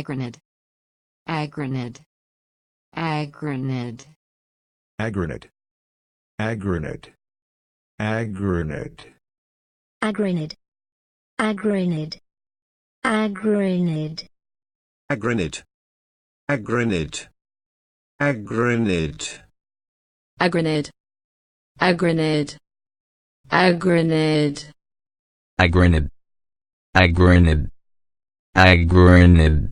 Agranid. Agranid. Agranid. Agranid. Agranid. Agranid. Agranid. Agranid. Agranid. Agranid. Agranid. Agranid. Agranid. Agranid. Agranid. Agranid. Agranid. Agranid.